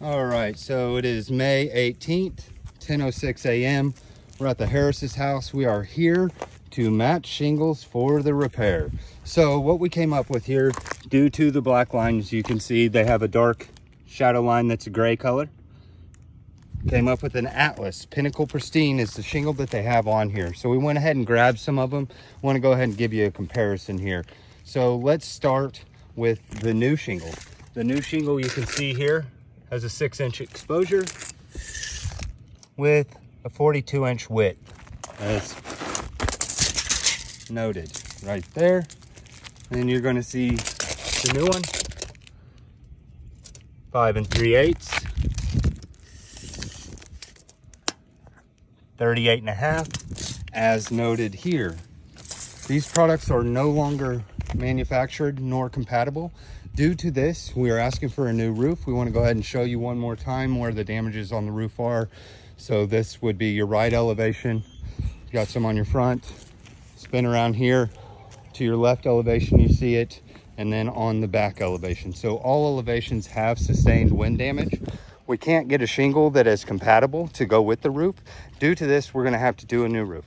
All right, so it is May 18th, 10.06 a.m. We're at the Harris's house. We are here to match shingles for the repair. So what we came up with here, due to the black lines, you can see they have a dark shadow line that's a gray color. Came up with an Atlas. Pinnacle Pristine is the shingle that they have on here. So we went ahead and grabbed some of them. want to go ahead and give you a comparison here. So let's start with the new shingle. The new shingle you can see here has a six inch exposure with a 42 inch width as noted right there. And you're gonna see the new one, five and three eighths, 38 and a half, as noted here. These products are no longer manufactured nor compatible. Due to this, we are asking for a new roof. We wanna go ahead and show you one more time where the damages on the roof are. So this would be your right elevation. You got some on your front. Spin around here to your left elevation, you see it, and then on the back elevation. So all elevations have sustained wind damage. We can't get a shingle that is compatible to go with the roof. Due to this, we're gonna have to do a new roof.